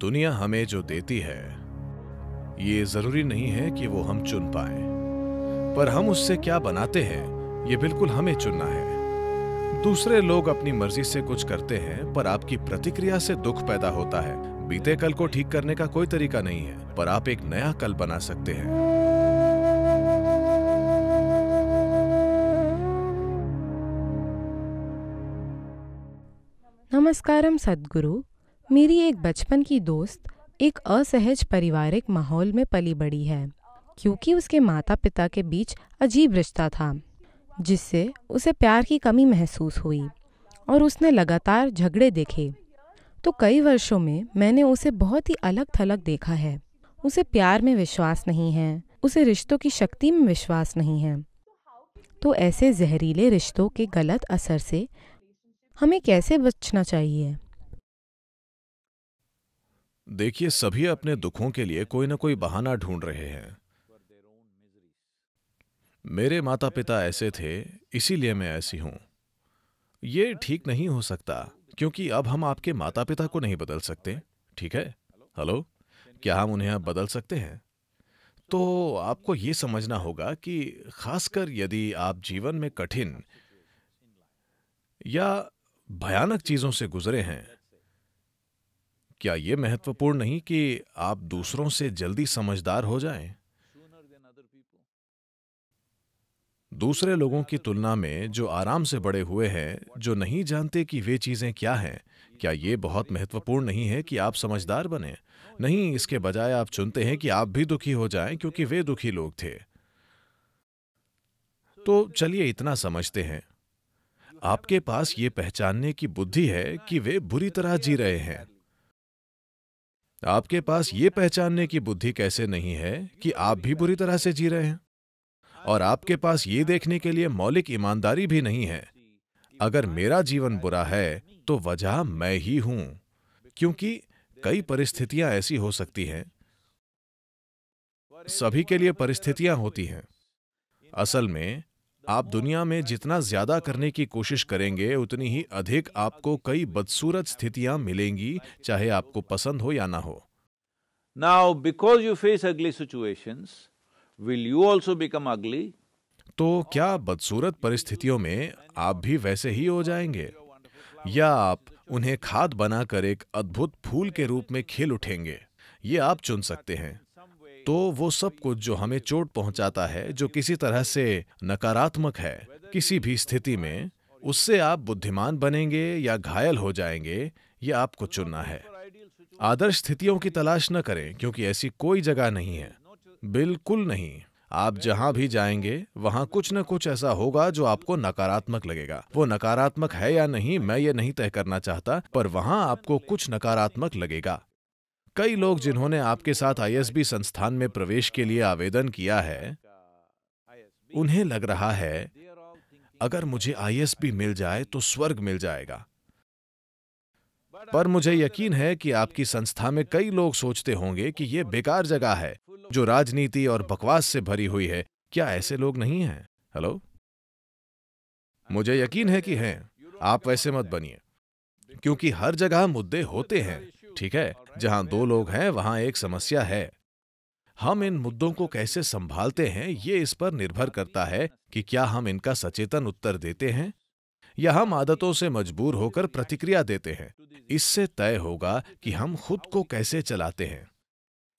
दुनिया हमें जो देती है, ये ज़रूरी नहीं है कि वो हम चुन पाए। पर हम उससे क्या बनाते हैं, ये बिल्कुल हमें चुनना है। दूसरे लोग अपनी मर्ज़ी से कुछ करते हैं, पर आपकी प्रतिक्रिया से दुख पैदा होता है। बीते कल को ठीक करने का कोई तरीका नहीं है, पर आप एक नया कल बना सकते हैं। नमस्कारम सदगुरु। मेरी एक बचपन की दोस्त एक असहज पारिवारिक माहौल में पली बड़ी है, क्योंकि उसके माता पिता के बीच अजीब रिश्ता था, जिससे उसे प्यार की कमी महसूस हुई और उसने लगातार झगड़े देखे। तो कई वर्षों में मैंने उसे बहुत ही अलग थलग देखा है। उसे प्यार में विश्वास नहीं है, उसे रिश्तों की शक्ति में विश्वास नहीं है। तो ऐसे जहरीले रिश्तों के गलत असर से हमें कैसे बचना चाहिए? देखिए, सभी अपने दुखों के लिए कोई ना कोई बहाना ढूंढ रहे हैं। मेरे माता पिता ऐसे थे, इसीलिए मैं ऐसी हूँ। ये ठीक नहीं हो सकता, क्योंकि अब हम आपके माता पिता को नहीं बदल सकते, ठीक है? हेलो? क्या हम उन्हें अब बदल सकते हैं? तो आपको यह समझना होगा कि खासकर यदि आप जीवन में कठिन या भयानक चीज़ों से गुजरे हैं क्या ये महत्वपूर्ण नहीं कि आप दूसरों से जल्दी समझदार हो जाएँ? दूसरे लोगों की तुलना में जो आराम से बड़े हुए हैं, जो नहीं जानते कि वे चीज़ें क्या हैं, क्या ये बहुत महत्वपूर्ण नहीं है कि आप समझदार बने? नहीं, इसके बजाय आप चुनते हैं कि आप भी दुखी हो जाएँ क्योंकि वे दुखी लोग थे। तो चलिए इतना समझते हैं। आपके पास ये पहचानने की बुद्धि है कि वे बुरी तरह जी रहे हैं। आपके पास ये पहचानने की बुद्धि कैसे नहीं है कि आप भी बुरी तरह से जी रहे हैं? और आपके पास ये देखने के लिए मौलिक ईमानदारी भी नहीं है। अगर मेरा जीवन बुरा है तो वजह मैं ही हूँ, क्योंकि कई परिस्थितियाँ ऐसी हो सकती हैं। सभी के लिए परिस्थितियाँ होती हैं। असल में आप दुनिया में जितना ज़्यादा करने की कोशिश करेंगे उतनी ही अधिक आपको कई बदसूरत स्थितियाँ मिलेंगी चाहे आपको पसंद हो या ना हो। Now because you face ugly situations will you also become ugly तो क्या बदसूरत परिस्थितियों में आप भी वैसे ही हो जाएँगे? या आप उन्हें खाद बनाकर एक अद्भुत फूल के रूप में खिल उठेंगे? ये आप चुन सकते हैं। तो वो सब कुछ जो हमें चोट पहुंचाता है, जो किसी तरह से नकारात्मक है, किसी भी स्थिति में, उससे आप बुद्धिमान बनेंगे या घायल हो जाएँगे, ये आपको चुनना है। आदर्श स्थितियों की तलाश न करें, क्योंकि ऐसी कोई जगह नहीं है। बिल्कुल नहीं। आप जहाँ भी जाएँगे, वहाँ कुछ न कुछ ऐसा होगा जो आपको नकारात्मक लगेगा। वो नकारात्मक है या नहीं, मैं ये नहीं तय करना चाहता, पर वहाँ आपको कुछ नकारात्मक लगेगा। कई लोग जिन्होंने आपके साथ आईएसबी संस्थान में प्रवेश के लिए आवेदन किया है, उन्हें लग रहा है, अगर मुझे आईएसबी मिल जाए तो स्वर्ग मिल जाएगा। पर मुझे यकीन है कि आपकी संस्था में कई लोग सोचते होंगे कि यह बेकार जगह है, जो राजनीति और बकवास से भरी हुई है। क्या ऐसे लोग नहीं हैं? हेलो मुझे यकीन है कि हैं। आप वैसे मत बनिए, क्योंकि हर जगह मुद्दे होते हैं। ठीक है? जहाँ दो लोग हैं, वहाँ एक समस्या है। हम इन मुद्दों को कैसे संभालते हैं, ये इस पर निर्भर करता है कि क्या हम इनका सचेतन उत्तर देते हैं, या हम आदतों से मजबूर होकर प्रतिक्रिया देते हैं। इससे तय होगा कि हम खुद को कैसे चलाते हैं।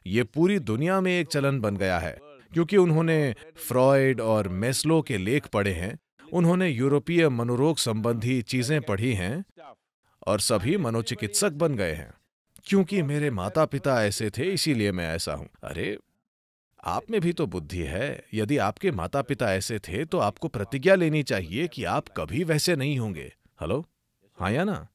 ये पूरी दुनिया में एक चलन बन गया है, क्योंकि उन्होंने फ्रॉयड और मेस्लो के लेख पढ़े हैं, उन्होंने यूरोपीय मनोरोग संबंधी चीज़ें पढ़ी हैं, और सभी मनोचिकित्सक बन गए हैं। क्योंकि मेरे माता पिता ऐसे थे, इसीलिए मैं ऐसा हूँ। अरे, आप में भी तो बुद्धि है। यदि आपके माता पिता ऐसे थे तो आपको प्रतिज्ञा लेनी चाहिए कि आप कभी वैसे नहीं होंगे। हेलो? हाँ या ना?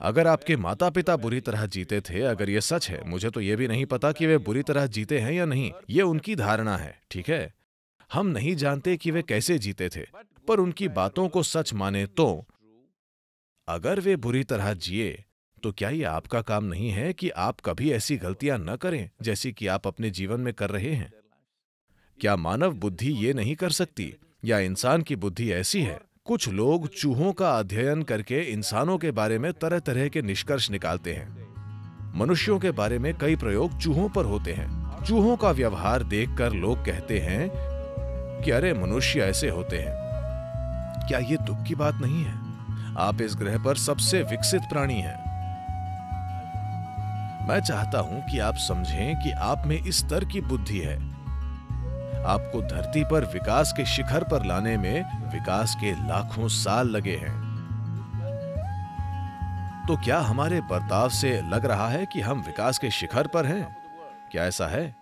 अगर आपके माता पिता बुरी तरह जीते थे, अगर ये सच है, मुझे तो ये भी नहीं पता कि वे बुरी तरह जीते हैं या नहीं। ये उनकी धारणा है, ठीक है? हम नहीं जानते कि वे कैसे जीते थे, पर उनकी बातों को सच माने तो अगर वे बुरी तरह जिए तो क्या ये आपका काम नहीं है कि आप कभी ऐसी गलतियाँ न करें, जैसी कि आप अपने जीवन में कर रहे हैं? क्या मानव बुद्धि ये नहीं कर सकती? या इंसान की बुद्धि ऐसी है? कुछ लोग चूहों का अध्ययन करके इंसानों के बारे में तरह तरह के निष्कर्ष निकालते हैं। मनुष्यों के बारे में कई प्रयोग चूहों पर होते हैं। चूहों का व्यवहार देखकर लोग कहते हैं, कि अरे, मनुष्य ऐसे होते हैं। क्या ये दुख की बात नहीं है? आप इस ग्रह पर सबसे विकसित प्राणी हैं। मैं चाहता हूँ कि आप समझें कि आप में इस स्तर की बुद्धि है। आपको धरती पर विकास के शिखर पर लाने में विकास के लाखों साल लगे हैं। तो क्या हमारे बर्ताव से लग रहा है कि हम विकास के शिखर पर हैं? क्या ऐसा है?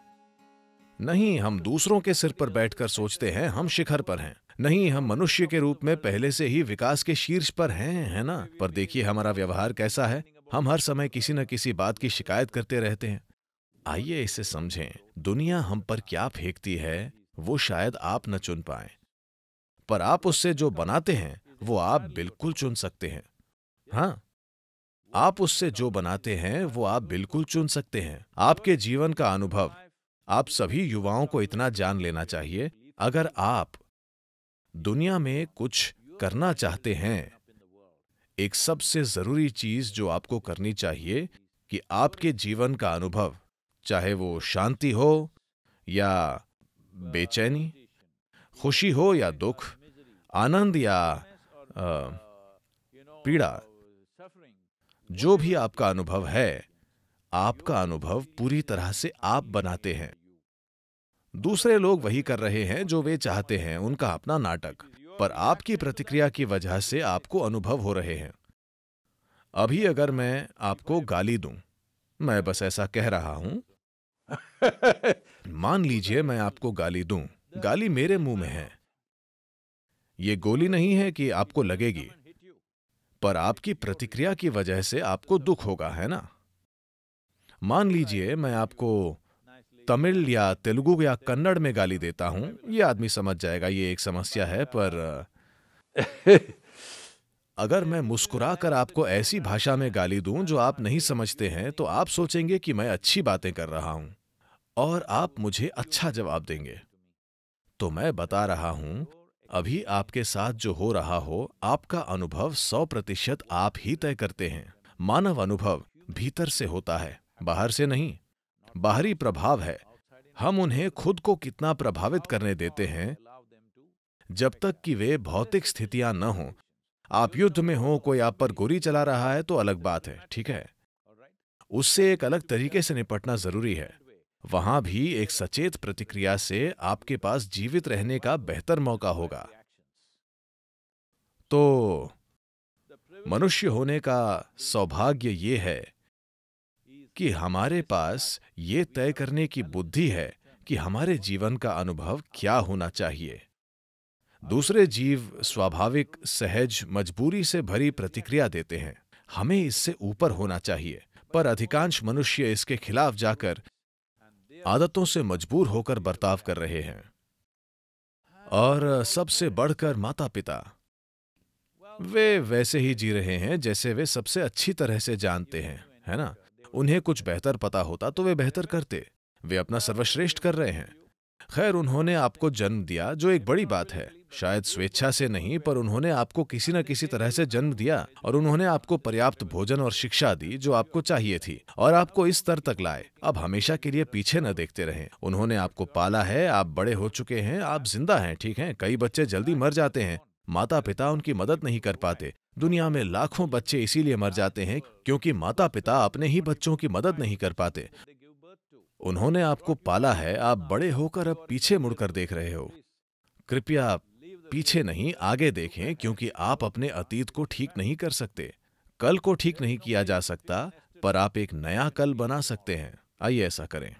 नहीं, हम दूसरों के सिर पर बैठकर सोचते हैं, हम शिखर पर हैं। नहीं, हम मनुष्य के रूप में पहले से ही विकास के शीर्ष पर हैं, है ना? पर देखिए हमारा व्यवहार कैसा है। हम हर समय किसी न किसी बात की शिकायत करते रहते हैं। आइए इसे समझें, दुनिया हम पर क्या फेंकती है, वो शायद आप न चुन पाए। पर आप उससे जो बनाते हैं, वो आप बिल्कुल चुन सकते हैं। हाँ आप उससे जो बनाते हैं, वो आप बिल्कुल चुन सकते हैं। आपके जीवन का अनुभव। आप सभी युवाओं को इतना जान लेना चाहिए, अगर आप दुनिया में कुछ करना चाहते हैं एक सबसे ज़रूरी चीज़ जो आपको करनी चाहिए कि आपके जीवन का अनुभव चाहे वो शांति हो या बेचैनी खुशी हो या दुख आनंद या आ, पीड़ा जो भी आपका अनुभव है आपका अनुभव पूरी तरह से आप बनाते हैं। दूसरे लोग वही कर रहे हैं जो वे चाहते हैं उनका अपना नाटक। पर आपकी प्रतिक्रिया की वजह से आपको अनुभव हो रहे हैं। अभी अगर मैं आपको गाली दूँ मैं बस ऐसा कह रहा हूँ। मान लीजिए मैं आपको गाली दूँ गाली मेरे मुँह में है। ये गोली नहीं है कि आपको लगेगी पर आपकी प्रतिक्रिया की वजह से आपको दुख होगा है ना? मान लीजिए मैं आपको तमिल या तेलुगु या कन्नड़ में गाली देता हूँ। ये आदमी समझ जाएगा ये एक समस्या है पर अगर मैं मुस्कुरा कर आपको ऐसी भाषा में गाली दूँ जो आप नहीं समझते हैं तो आप सोचेंगे कि मैं अच्छी बातें कर रहा हूँ और आप मुझे अच्छा जवाब देंगे। तो मैं बता रहा हूँ अभी आपके साथ जो हो रहा हो आपका अनुभव सौ प्रतिशत आप ही तय करते हैं। मानव अनुभव भीतर से होता है बाहर से नहीं। बाहरी प्रभाव है। हम उन्हें खुद को कितना प्रभावित करने देते हैं, जब तक कि वे भौतिक स्थितियाँ न हों। आप युद्ध में हो, कोई आप पर गोली चला रहा है तो अलग बात है, ठीक है? उससे एक अलग तरीके से निपटना ज़रूरी है। वहाँ भी एक सचेत प्रतिक्रिया से आपके पास जीवित रहने का बेहतर मौका होगा। तो मनुष्य होने का सौभाग्य ये है कि हमारे पास ये तय करने की बुद्धि है कि हमारे जीवन का अनुभव क्या होना चाहिए। दूसरे जीव स्वाभाविक, सहज, मजबूरी से भरी प्रतिक्रिया देते हैं। हमें इससे ऊपर होना चाहिए, पर अधिकांश मनुष्य इसके खिलाफ जाकर आदतों से मजबूर होकर बर्ताव कर रहे हैं। और सबसे बढ़कर माता पिता वे वैसे ही जी रहे हैं जैसे वे सबसे अच्छी तरह से जानते हैं, है ना? उन्हें कुछ बेहतर पता होता तो वे बेहतर करते। वे अपना सर्वश्रेष्ठ कर रहे हैं। खैर, उन्होंने आपको जन्म दिया, जो एक बड़ी बात है। शायद स्वेच्छा से नहीं, पर उन्होंने आपको किसी न किसी तरह से जन्म दिया और उन्होंने आपको पर्याप्त भोजन और शिक्षा दी, जो आपको चाहिए थी और आपको इस स्तर तक लाए। अब हमेशा के लिए पीछे न देखते रहें। उन्होंने आपको पाला है, आप बड़े हो चुके हैं, आप ज़िंदा हैं, ठीक है? कई बच्चे जल्दी मर जाते हैं। माता पिता उनकी मदद नहीं कर पाते। दुनिया में लाखों बच्चे इसीलिए मर जाते हैं क्योंकि माता पिता अपने ही बच्चों की मदद नहीं कर पाते। उन्होंने आपको पाला है, आप बड़े होकर अब पीछे मुड़कर देख रहे हो। कृपया पीछे नहीं, आगे देखें, क्योंकि आप अपने अतीत को ठीक नहीं कर सकते। कल को ठीक नहीं किया जा सकता, पर आप एक नया कल बना सकते हैं। आइए ऐसा करें।